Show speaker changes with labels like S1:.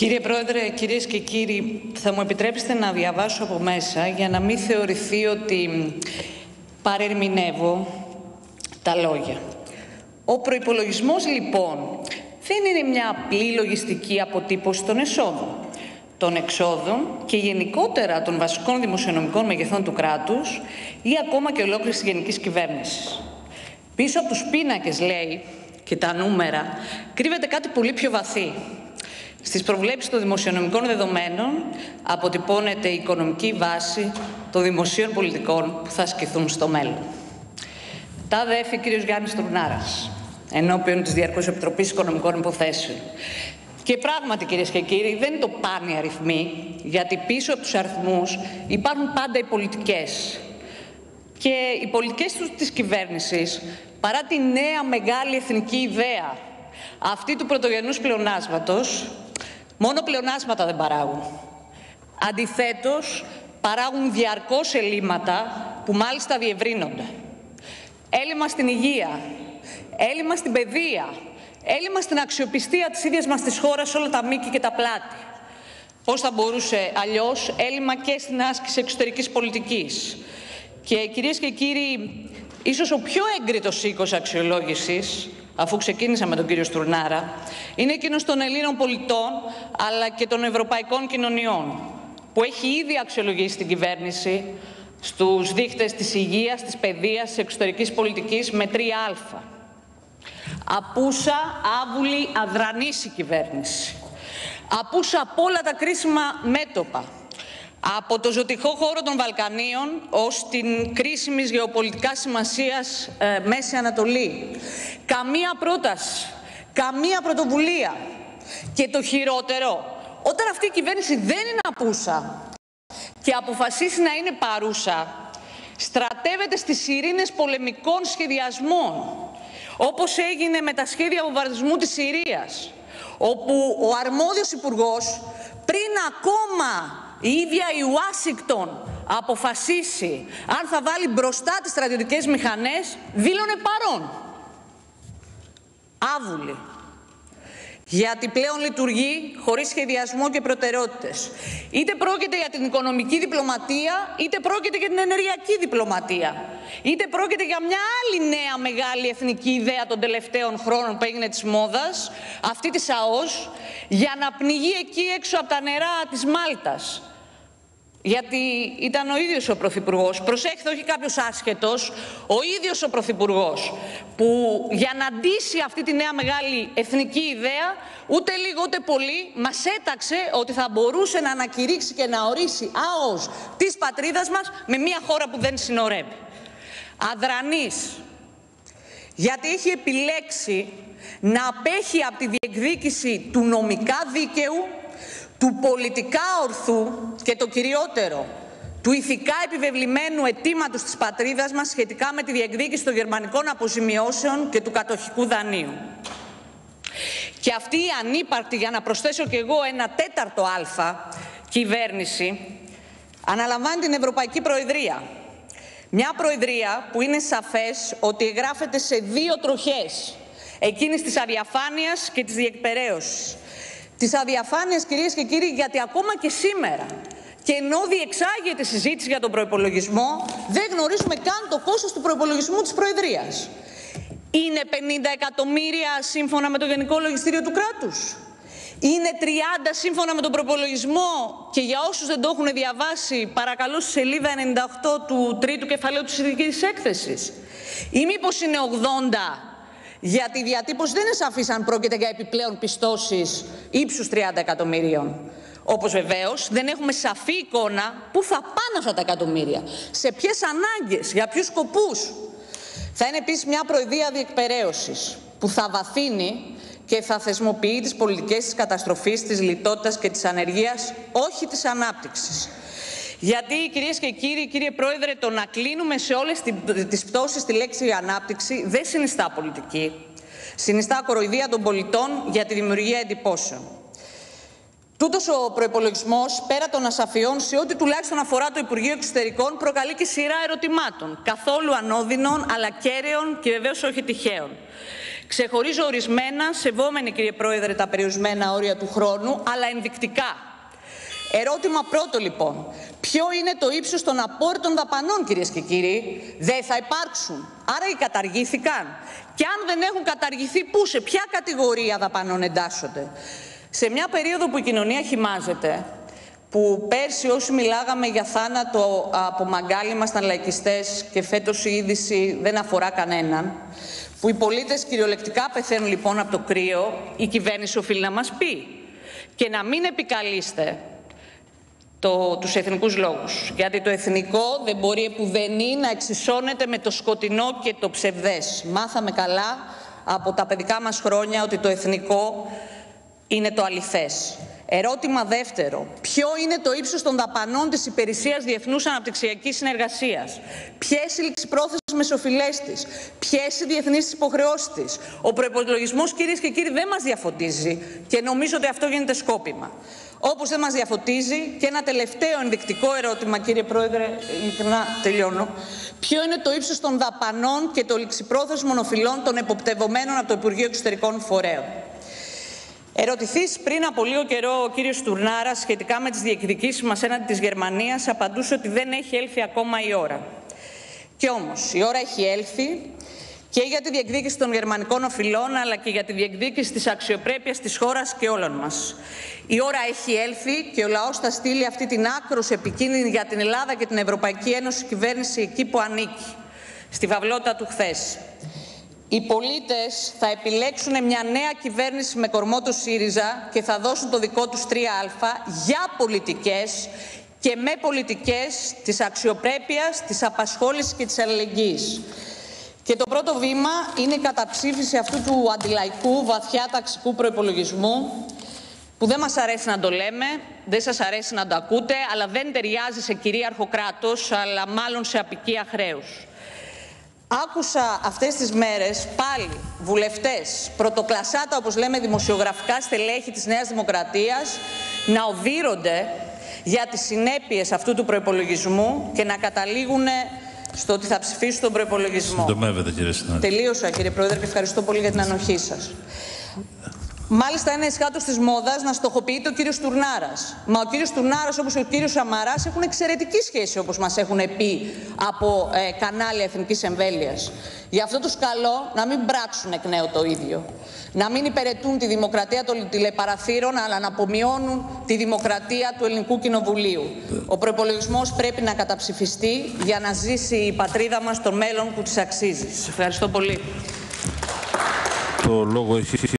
S1: Κύριε Πρόεδρε, κυρίες και κύριοι, θα μου επιτρέψετε να διαβάσω από μέσα για να μην θεωρηθεί ότι παρερμηνεύω τα λόγια. Ο προϋπολογισμός λοιπόν δεν είναι μια απλή λογιστική αποτύπωση των εσόδων, των εξόδων και γενικότερα των βασικών δημοσιονομικών μεγεθών του κράτους ή ακόμα και ολόκληρης της γενικής κυβέρνησης. Πίσω από τους πίνακες, λέει, και τα νούμερα, κρύβεται κάτι πολύ πιο βαθύ. Στις προβλέψεις των δημοσιονομικών δεδομένων αποτυπώνεται η οικονομική βάση των δημοσίων πολιτικών που θα ασκηθούν στο μέλλον. Τα δέφει ο κ. Γιάννης Τουρνάρας, ενώπιον της Διαρκούς Επιτροπής Οικονομικών Υποθέσεων. Και πράγματι, κυρίες και κύριοι, δεν είναι το πάνε αριθμοί, γιατί πίσω από τους αριθμούς υπάρχουν πάντα οι πολιτικές. Και οι πολιτικές της κυβέρνησης, παρά τη νέα μεγάλη εθνική ιδέα, αυτή του πρωτογενούς πλεονάσματος, Μόνο πλεονάσματα δεν παράγουν. Αντιθέτως, παράγουν διαρκώς ελλείμματα που μάλιστα διευρύνονται. Έλλειμμα στην υγεία, έλλειμμα στην παιδεία, έλλειμμα στην αξιοπιστία της ίδιας μας της χώρας όλα τα μήκη και τα πλάτη. Πώς θα μπορούσε αλλιώς έλλειμμα και στην άσκηση εξωτερικής πολιτικής. Και κυρίες και κύριοι, ίσως ο πιο έγκριτος οίκος αξιολόγησης αφού ξεκίνησα με τον κύριο Στουρνάρα, είναι εκείνος των Ελλήνων πολιτών αλλά και των ευρωπαϊκών κοινωνιών, που έχει ήδη αξιολογήσει την κυβέρνηση στους δείχτες της υγείας, της παιδείας, της εξωτερικής πολιτικής με 3α. Απούσα, άβουλη, αδρανής η κυβέρνηση. Απούσα από όλα τα κρίσιμα μέτωπα από το ζωτικό χώρο των Βαλκανίων ως την κρίσιμη γεωπολιτικά σημασίας ε, Μέση Ανατολή. Καμία πρόταση, καμία πρωτοβουλία. Και το χειρότερο, όταν αυτή η κυβέρνηση δεν είναι απούσα και αποφασίσει να είναι παρούσα, στρατεύεται στις ειρήνες πολεμικών σχεδιασμών, όπως έγινε με τα σχέδια βομβαρδισμού της Συρίας, όπου ο αρμόδιος υπουργός πριν ακόμα η ίδια η Ουάσιγκτον αποφασίσει αν θα βάλει μπροστά τις στρατιωτικές μηχανές, δήλωνε παρόν. Άβουλη. Γιατί πλέον λειτουργεί χωρίς σχεδιασμό και προτεραιότητες. Είτε πρόκειται για την οικονομική διπλωματία, είτε πρόκειται για την ενεργειακή διπλωματία. Είτε πρόκειται για μια άλλη νέα μεγάλη εθνική ιδέα των τελευταίων χρόνων που έγινε της μόδας, αυτή της ΑΟΣ, για να πνιγεί εκεί έξω από τα νερά της Μάλτας γιατί ήταν ο ίδιος ο Πρωθυπουργός, προσέχετε όχι κάποιος άσχετος, ο ίδιος ο Πρωθυπουργός, που για να ντύσει αυτή τη νέα μεγάλη εθνική ιδέα, ούτε λίγο ούτε πολύ, μας έταξε ότι θα μπορούσε να ανακηρύξει και να ορίσει άος της πατρίδας μας με μια χώρα που δεν συνορεύει. Αδρανής, γιατί έχει επιλέξει να απέχει από τη διεκδίκηση του νομικά δίκαιου του πολιτικά ορθού και το κυριότερο, του ηθικά επιβεβλημένου αιτήματος της πατρίδας μας σχετικά με τη διεκδίκηση των γερμανικών αποζημιώσεων και του κατοχικού δανείου. Και αυτή η ανύπαρκτη, για να προσθέσω κι εγώ ένα τέταρτο α, κυβέρνηση, αναλαμβάνει την Ευρωπαϊκή Προεδρία. Μια Προεδρία που είναι σαφές ότι εγγράφεται σε δύο τροχές, εκείνης της αδιαφάνειας και της διεκπαιρέωσης της αδιαφάνειας, κυρίες και κύριοι, γιατί ακόμα και σήμερα και ενώ διεξάγεται συζήτηση για τον προπολογισμό, δεν γνωρίζουμε καν το κόστος του προπολογισμού της Προεδρίας. Είναι 50 εκατομμύρια σύμφωνα με το Γενικό Λογιστήριο του κράτους. Είναι 30 σύμφωνα με τον προπολογισμό και για όσους δεν το έχουν διαβάσει παρακαλώ στη σελίδα 98 του τρίτου κεφαλαίου της ειδικής έκθεσης. Ή μήπως είναι 80 γιατί η διατύπωση δεν είναι σαφής αν πρόκειται για επιπλέον πιστώσεις ύψους 30 εκατομμυρίων. Όπως βεβαίως δεν έχουμε σαφή εικόνα πού θα πάνε αυτά τα εκατομμύρια, σε ποιες ανάγκες, για ποιους σκοπούς. Θα είναι επίσης μια προεδρία διεκπαιρέωσης που θα βαθύνει και θα θεσμοποιεί τις πολιτικές της καταστροφής, της λιτότητας και της ανεργίας, όχι της ανάπτυξης. Γιατί, κυρίες και κύριοι, κύριε Πρόεδρε, το να κλείνουμε σε όλες τις πτώσεις τη λέξη ανάπτυξη δεν συνιστά πολιτική. Συνιστά κοροϊδία των πολιτών για τη δημιουργία εντυπώσεων. Τούτος ο προπολογισμό, πέρα των ασαφιών, σε ό,τι τουλάχιστον αφορά το Υπουργείο Εξωτερικών, προκαλεί και σειρά ερωτημάτων, καθόλου ανώδυνων, αλλά κέραιων και βεβαίως όχι τυχαίων. Ξεχωρίζω ορισμένα, σεβόμενοι κύριε Πρόεδρε, τα περιορισμένα όρια του χρόνου, αλλά ενδεικτικά. Ερώτημα πρώτο λοιπόν. Ποιο είναι το ύψος των απόρριτων δαπανών κυρίες και κύριοι; Δεν θα υπάρξουν. Άρα οι καταργήθηκαν. Και αν δεν έχουν καταργηθεί, πού, σε ποια κατηγορία δαπανών εντάσσονται; Σε μια περίοδο που η κοινωνία χυμάζεται, που πέρσι όσοι μιλάγαμε για θάνατο από μαγκάλι ήμασταν λαϊκιστές και φέτος η είδηση δεν αφορά κανέναν, που οι πολίτες κυριολεκτικά πεθαίνουν λοιπόν από το κρύο, η κυβέρνηση οφείλει να μας πει και να μην επικαλείστε το, τους εθνικούς λόγους. Γιατί το εθνικό δεν μπορεί επουδενή να εξισώνεται με το σκοτεινό και το ψευδές. Μάθαμε καλά από τα παιδικά μας χρόνια ότι το εθνικό είναι το αληθές. Ερώτημα δεύτερο. Ποιο είναι το ύψος των δαπανών της Υπηρεσίας Διεθνούς Αναπτυξιακής Συνεργασίας, Ποιες οι ληξιπρόθεσμε οφειλές της, ποιες οι διεθνείς υποχρεώσεις της; Ο προπολογισμό, κυρίες και κύριοι, δεν μας διαφωτίζει και νομίζω ότι αυτό γίνεται σκόπιμα. Όπως δεν μας διαφωτίζει και ένα τελευταίο ενδεικτικό ερώτημα, κύριε Πρόεδρε, ειλικρινά τελειώνω. Ποιο είναι το ύψος των δαπανών και των ληξιπρόθεσμων οφειλών των εποπτευομένων από το Υπουργείο Εξωτερικών Φορέων; Ερωτηθείς πριν από λίγο καιρό ο κύριος Τουρνάρα σχετικά με τις διεκδικήσεις μας έναντι της Γερμανίας απαντούσε ότι δεν έχει έλθει ακόμα η ώρα. Και όμως η ώρα έχει έλθει και για τη διεκδίκηση των γερμανικών οφειλών αλλά και για τη διεκδίκηση της αξιοπρέπειας της χώρας και όλων μας. Η ώρα έχει έλθει και ο λαός θα στείλει αυτή την άκρος επικίνδυνη για την Ελλάδα και την Ευρωπαϊκή Ένωση κυβέρνηση εκεί που ανήκει, στη βαυλότητα του χθες οι πολίτες θα επιλέξουν μια νέα κυβέρνηση με κορμό το ΣΥΡΙΖΑ και θα δώσουν το δικό τους 3α για πολιτικές και με πολιτικές της αξιοπρέπειας, της απασχόλησης και της αλληλεγγύης. Και το πρώτο βήμα είναι η καταψήφιση αυτού του αντιλαϊκού, βαθιά ταξικού προϋπολογισμού που δεν μας αρέσει να το λέμε, δεν σας αρέσει να το ακούτε, αλλά δεν ταιριάζει σε κυρίαρχο κράτος, αλλά μάλλον σε απικία χρέους. Άκουσα αυτές τις μέρες πάλι βουλευτές, πρωτοκλασάτα όπως λέμε δημοσιογραφικά στελέχη της Νέας Δημοκρατίας να οδύρονται για τις συνέπειες αυτού του προϋπολογισμού και να καταλήγουν στο ότι θα ψηφίσουν τον προϋπολογισμό.
S2: Συντομεύετε κύριε
S1: Τελείωσα κύριε Πρόεδρε και ευχαριστώ πολύ για την ανοχή σας. Μάλιστα, είναι εσχάτω της μόδας να στοχοποιείται ο κύριος Τουρνάρας. Μα ο κύριος Τουρνάρας, όπως ο κύριος Σαμαράς, έχουν εξαιρετική σχέση, όπως μας έχουν πει από ε, κανάλια εθνικής εμβέλειας. Γι' αυτό του καλώ να μην πράξουν εκ νέου το ίδιο. Να μην υπηρετούν τη δημοκρατία των τηλεπαραθύρων, αλλά να απομειώνουν τη δημοκρατία του Ελληνικού Κοινοβουλίου. Ο προπολογισμό πρέπει να καταψηφιστεί για να ζήσει η πατρίδα μας το μέλλον που της αξίζει. Σας ευχαριστώ πολύ.
S2: Το λόγο έχει